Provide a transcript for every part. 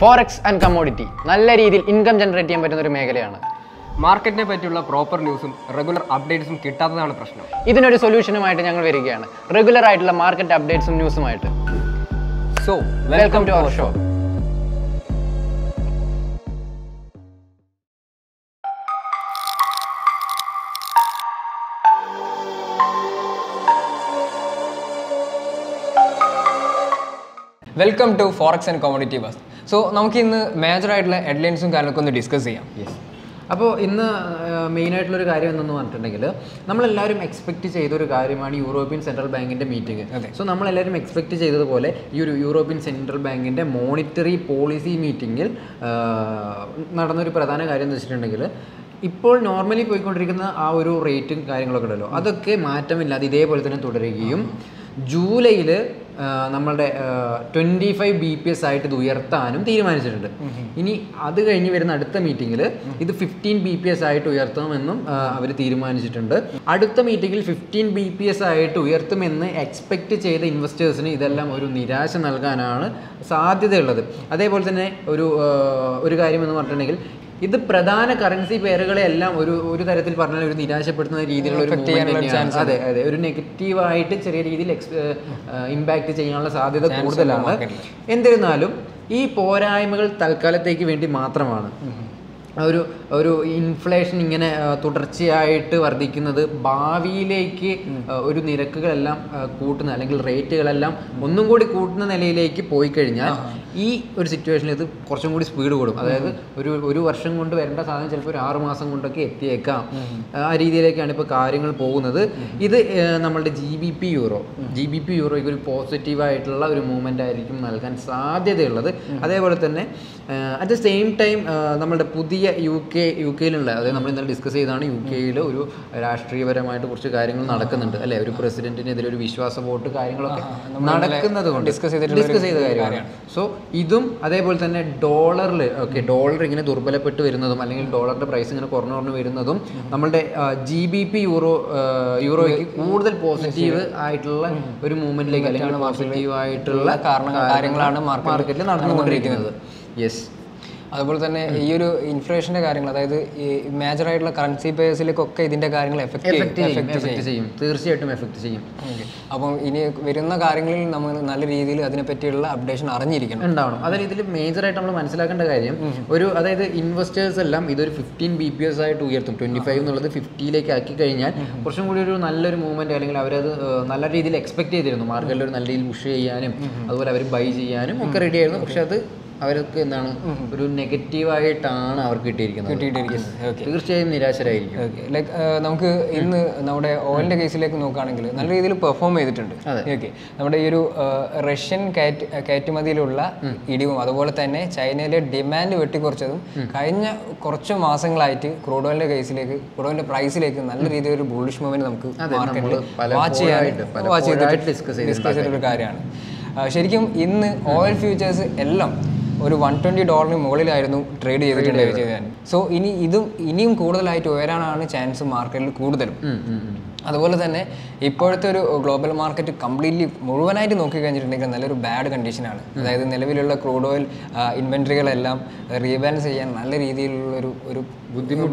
Forex and commodity നല്ല രീതിയിൽ income generate ചെയ്യാൻ പറ്റുന്ന ഒരു മേഖലയാണ്. മാർക്കറ്റിനെ പറ്റിയുള്ള പ്രോപ്പർ ന്യൂസും റെഗുലർ അപ്ഡേറ്റ്സും കിട്ടാത്തതാണ് പ്രശ്നം. ഇതിനൊരു സൊല്യൂഷനുമായിട്ട് ഞങ്ങൾ വരികയാണ്. റെഗുലർ ആയിട്ടുള്ള മാർക്കറ്റ് അപ്ഡേറ്റ്സും ന്യൂസുമായിട്ട് so welcome to our show welcome to forex and commodity buzz so നമുക്ക് ഇന്ന് മേജർ ആയിട്ടുള്ള ഹെഡ്ലൈൻസും കാര്യങ്ങളൊക്കെ ഒന്ന് ഡിസ്കസ് ചെയ്യാം. അപ്പോൾ ഇന്ന് മെയിൻ ആയിട്ടുള്ള ഒരു കാര്യം എന്തെന്ന് പറഞ്ഞിട്ടുണ്ടെങ്കിൽ നമ്മളെല്ലാവരും എക്സ്പെക്ട് ചെയ്ത ഒരു കാര്യമാണ് യൂറോപ്യൻ സെൻട്രൽ ബാങ്കിന്റെ മീറ്റിംഗ് സോ നമ്മളെല്ലാവരും എക്സ്പെക്ട് ചെയ്തതുപോലെ ഈ ഒരു യൂറോപ്യൻ സെൻട്രൽ ബാങ്കിന്റെ മോണിറ്ററി പോളിസി മീറ്റിങ്ങിൽ നടന്നൊരു പ്രധാന കാര്യം എന്ന് വെച്ചിട്ടുണ്ടെങ്കിൽ ഇപ്പോൾ നോർമലി പോയിക്കൊണ്ടിരിക്കുന്ന ആ ഒരു റേറ്റും കാര്യങ്ങളൊക്കെ ഉണ്ടല്ലോ. അതൊക്കെ മാറ്റമില്ലാതെ ഇതേപോലെ തന്നെ തുടരുകയും ജൂലൈയിൽ നമ്മളുടെ twenty five B P S ആയിട്ട് ഇത് ഉയർത്താനും തീരുമാനിച്ചിട്ടുണ്ട്. ഇനി അത് കഴിഞ്ഞ് വരുന്ന അടുത്ത മീറ്റിംഗിൽ ഇത് ഫിഫ്റ്റീൻ ബി പി എസ് ആയിട്ട് ഉയർത്തണമെന്നും അവർ തീരുമാനിച്ചിട്ടുണ്ട്. അടുത്ത മീറ്റിംഗിൽ ഫിഫ്റ്റീൻ ബി പി എസ് ആയിട്ട് ഉയർത്തുമെന്ന് എക്സ്പെക്റ്റ് ചെയ്ത ഇൻവെസ്റ്റേഴ്സിന് ഇതെല്ലാം ഒരു നിരാശ നൽകാനാണ് സാധ്യതയുള്ളത്. അതേപോലെ തന്നെ ഒരു ഒരു കാര്യം എന്ന് പറഞ്ഞിട്ടുണ്ടെങ്കിൽ ഇത് പ്രധാന കറൻസി പേരുകളെ എല്ലാം ഒരു ഒരു തരത്തിൽ പറഞ്ഞാൽ ഒരു നിരാശപ്പെടുത്തുന്ന രീതിയിലുള്ള ഒരു. അതെ അതെ. ഒരു നെഗറ്റീവായിട്ട് ചെറിയ രീതിയിൽ ഇമ്പാക്ട് ചെയ്യാനുള്ള സാധ്യത കൂടുതലാണ്. എന്നിരുന്നാലും ഈ പോരായ്മകൾ തൽക്കാലത്തേക്ക് വേണ്ടി മാത്രമാണ്. ഒരു ഒരു ഇൻഫ്ലേഷൻ ഇങ്ങനെ തുടർച്ചയായിട്ട് വർദ്ധിക്കുന്നത് ഭാവിയിലേക്ക് ഒരു നിരക്കുകളെല്ലാം കൂട്ടുന്ന അല്ലെങ്കിൽ റേറ്റുകളെല്ലാം ഒന്നും കൂടി കൂട്ടുന്ന നിലയിലേക്ക് പോയി കഴിഞ്ഞാൽ ഈ ഒരു സിറ്റുവേഷനിൽ ഇത് കുറച്ചും കൂടി സ്പീഡ് കൂടും. അതായത് ഒരു ഒരു വർഷം കൊണ്ട് വരേണ്ട സാധനം ചിലപ്പോൾ ഒരു ആറ് മാസം കൊണ്ടൊക്കെ എത്തിയേക്കാം. ആ രീതിയിലേക്കാണ് ഇപ്പോൾ കാര്യങ്ങൾ പോകുന്നത്. ഇത് നമ്മളുടെ G B P euro G B P യൂറോയ്ക്ക് ഒരു പോസിറ്റീവായിട്ടുള്ള ഒരു മൂവ്മെന്റ് ആയിരിക്കും നൽകാൻ സാധ്യതയുള്ളത്. അതേപോലെ തന്നെ അറ്റ് ദ സെയിം ടൈം നമ്മളുടെ പുതിയ യു കെ യു കെയിലുള്ള അതായത് നമ്മൾ ഇന്നലെ ഡിസ്കസ് ചെയ്താണ് യു കെയിൽ ഒരു രാഷ്ട്രീയപരമായിട്ട് കുറച്ച് കാര്യങ്ങൾ നടക്കുന്നുണ്ട് അല്ലെ? ഒരു പ്രസിഡന്റിനെതിരെ ഒരു വിശ്വാസ വോട്ട് കാര്യങ്ങളൊക്കെ നടക്കുന്നത് കൊണ്ട് ഡിസ്കസ് ചെയ്തിട്ടുള്ള ഡിസ്കസ് ചെയ്ത കാര്യമാണ്. സോ ഇതും അതേപോലെ തന്നെ ഡോളറിൽ ഓക്കെ ഡോളർ ഇങ്ങനെ ദുർബലപ്പെട്ട് വരുന്നതും അല്ലെങ്കിൽ ഡോളറിന്റെ പ്രൈസ് ഇങ്ങനെ കുറഞ്ഞു കുറഞ്ഞു വരുന്നതും നമ്മളുടെ ജി ബി പി യൂറോ യൂറോയ്ക്ക് കൂടുതൽ പോസിറ്റീവ് ആയിട്ടുള്ള ഒരു മൂവ്മെന്റിലേക്ക് അല്ലെങ്കിൽ പോസിറ്റീവ് ആയിട്ടുള്ള കാര്യങ്ങളാണ് മാർക്കറ്റിൽ നടന്നുകൊണ്ടിരിക്കുന്നത്. യെസ് അതുപോലെ തന്നെ ഈ ഒരു ഇൻഫ്ലേഷന്റെ കാര്യങ്ങൾ അതായത് ഈ മേജർ ആയിട്ടുള്ള കറൻസി പേഴ്സിലേക്കൊക്കെ ഇതിന്റെ കാര്യങ്ങൾ എഫക്ട് ചെയ്യും തീർച്ചയായിട്ടും എഫക്ട് ചെയ്യും. അപ്പം ഇനി വരുന്ന കാര്യങ്ങളിൽ നമ്മൾ നല്ല രീതിയിൽ അതിനെ പറ്റിയുള്ള അപ്ഡേഷൻ അറിഞ്ഞിരിക്കണം. ഉണ്ടാവണം. അതായത് ഇതിൽ മേജറായിട്ട് നമ്മൾ മനസ്സിലാക്കേണ്ട കാര്യം ഒരു അതായത് ഇൻവെസ്റ്റേഴ്സ് എല്ലാം ഇതൊരു ഫിഫ്റ്റീൻ ബി പി എസ് ആയിട്ട് ഉയർത്തും. ട്വന്റി ഫൈവ് എന്നുള്ളത് ഫിഫ്റ്റിയിലേക്ക് ആക്കി കഴിഞ്ഞാൽ കുറച്ചും കൂടി ഒരു നല്ലൊരു മൂവ്മെന്റ് അല്ലെങ്കിൽ അവരത് നല്ല രീതിയിൽ എക്സ്പെക്ട് ചെയ്തിരുന്നു. മാർക്കറ്റിൽ ഒരു നല്ല രീതിയിൽ പുഷ് ചെയ്യാനും അതുപോലെ അവർ ബൈ ചെയ്യാനും ഒക്കെ റെഡി ആയിരുന്നു. പക്ഷെ അത് അവർക്ക് എന്താണ് ഒരു നെഗറ്റീവായിട്ടാണ് അവർക്ക് കിട്ടിയിരിക്കുന്നത്. കിട്ടിയിട്ടിരിക്കുന്നത്. തീർച്ചയായും നിരാശരായിരിക്കും. ലൈക്ക് നമുക്ക് ഇന്ന് നമ്മുടെ ഓയിലിന്റെ കേസിലേക്ക് നോക്കുകയാണെങ്കിൽ നല്ല രീതിയിൽ പെർഫോം ചെയ്തിട്ടുണ്ട്. ഓക്കെ നമ്മുടെ ഈ ഒരു റഷ്യൻ കയറ്റ് കയറ്റുമതിയിലുള്ള ഇടിവും അതുപോലെ തന്നെ ചൈനയിലെ ഡിമാൻഡ് വെട്ടിക്കുറച്ചതും കഴിഞ്ഞ കുറച്ച് മാസങ്ങളായിട്ട് ക്രൂഡ് ഓയിലിന്റെ കേസിലേക്ക് ക്രൂഡ് ഓയിലിന്റെ പ്രൈസിലേക്ക് നല്ല രീതിയിൽ ഒരു ബുള്ളിഷ് മൂവ്മെന്റ് നമുക്ക് മാർക്കറ്റിൽ വാച്ച് വാച്ച് ചെയ്തിട്ട് ഡിസ്കസ് ഡിസ്കസ് ചെയ്തിട്ടൊരു കാര്യമാണ്. ശരിക്കും ഇന്ന് ഓയിൽ ഫ്യൂച്ചേഴ്സ് എല്ലാം ഒരു വൺ ട്വന്റി ഡോളറിന് മുകളിലായിരുന്നു ട്രേഡ് ചെയ്തിട്ടുണ്ടായിരുന്നു സോ ഇനി ഇതും ഇനിയും കൂടുതലായിട്ട് ഉയരാനാണ് ചാൻസ് മാർക്കറ്റിൽ കൂടുതലും. അതുപോലെ തന്നെ ഇപ്പോഴത്തെ ഒരു ഗ്ലോബൽ മാർക്കറ്റ് കംപ്ലീറ്റ്ലി മുഴുവനായിട്ട് നോക്കി കഴിഞ്ഞിട്ടുണ്ടെങ്കിൽ നല്ലൊരു ബാഡ് കണ്ടീഷനാണ്. അതായത് നിലവിലുള്ള ക്രൂഡ് ഓയിൽ ഇൻവെൻട്രികളെല്ലാം റീബാലൻസ് ചെയ്യാൻ നല്ല രീതിയിലുള്ള ഒരു ഒരു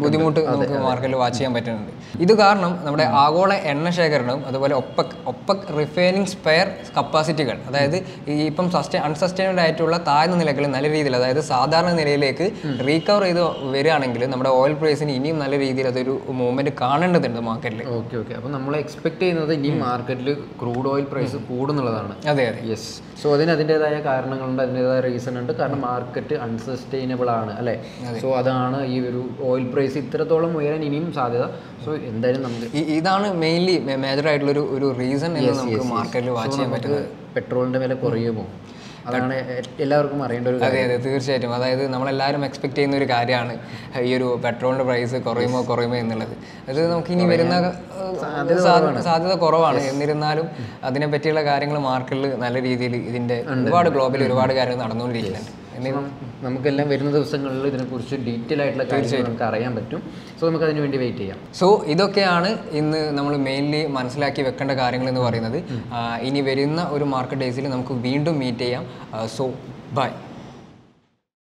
ബുദ്ധിമുട്ട് നമുക്ക് മാർക്കറ്റിൽ വാച്ച് ചെയ്യാൻ പറ്റുന്നുണ്ട്. ഇത് കാരണം നമ്മുടെ ആഗോള എണ്ണ ശേഖരണവും അതുപോലെ ഒപ്പക് ഒപ്പക് റിഫൈനിങ് സ്പെയർ കപ്പാസിറ്റികൾ അതായത് ഈ ഇപ്പം സസ്റ്റൈ അൺസസ്റ്റൈനബിൾ ആയിട്ടുള്ള താഴ്ന്ന നിലകളിൽ നല്ല രീതിയിൽ അതായത് സാധാരണ നിലയിലേക്ക് റീകവർ ചെയ്ത് വരികയാണെങ്കിൽ നമ്മുടെ ഓയിൽ പ്രൈസിന് ഇനിയും നല്ല രീതിയിൽ അതൊരു മൂവ്മെന്റ് കാണേണ്ടതുണ്ട് മാർക്കറ്റിൽ ഓക്കെ ഓക്കെ. അപ്പോൾ നമ്മൾ എക്സ്പെക്ട് ചെയ്യുന്നത് ഇനി മാർക്കറ്റിൽ ക്രൂഡ് ഓയിൽ പ്രൈസ് കൂടുന്നുള്ളതാണ്. അതെ അതെ. യെസ് സോ അതിന് അതിന്റെതായ കാരണങ്ങളുണ്ട് അതിന്റെതായ റീസൺ ഉണ്ട്. കാരണം മാർക്കറ്റ് അൺസസ്റ്റൈനബിൾ ആണ് അല്ലേ? സോ അതാണ് ഈ ഒരു ഓയിൽ പ്രൈസ് ഇത്രത്തോളം ഉയരാൻ ഇനിയും സാധ്യത. സോ എന്തായാലും നമുക്ക് ഇതാണ് മെയിൻലി മേജർ ആയിട്ടുള്ള ഒരു ഒരു റീസൺ എന്ന് നമുക്ക് മാർക്കറ്റിൽ വാച്ച് ചെയ്യാൻ പറ്റുന്നത്. പെട്രോളിന്റെ വില കുറയുമോ? അതാണ് എല്ലാവർക്കും അറിയേണ്ട ഒരു അതെ അതെ തീർച്ചയായിട്ടും. അതായത് നമ്മളെല്ലാവരും എക്സ്പെക്ട് ചെയ്യുന്ന ഒരു കാര്യമാണ് ഈ ഒരു പെട്രോളിന്റെ പ്രൈസ് കുറയുമോ കുറയുമോ എന്നുള്ളത്. അത് നമുക്ക് ഇനി വരുന്ന സാധ്യത കുറവാണ്. എന്നിരുന്നാലും അതിനെ പറ്റിയുള്ള കാര്യങ്ങൾ മാർക്കറ്റിൽ നല്ല രീതിയിൽ ഇതിന്റെ ഒരുപാട് ഗ്ലോബിൽ ഒരുപാട് കാര്യങ്ങൾ നടന്നുകൊണ്ടിരിക്കുന്നുണ്ട്. നമുക്കെല്ലാം വരുന്ന ദിവസങ്ങളിൽ ഇതിനെക്കുറിച്ച് ഡീറ്റെയിൽ ആയിട്ടുള്ള കാര്യങ്ങൾ നമുക്ക് അറിയാൻ പറ്റും. സോ നമുക്ക് അതിന് വേണ്ടി വെയിറ്റ് ചെയ്യാം. സോ ഇതൊക്കെയാണ് ഇന്ന് നമ്മൾ മെയിൻലി മനസ്സിലാക്കി വെക്കേണ്ട കാര്യങ്ങൾ എന്ന് പറയുന്നത്. ഇനി വരുന്ന ഒരു മാർക്കറ്റ് ഡേയ്സിൽ നമുക്ക് വീണ്ടും മീറ്റ് ചെയ്യാം. So by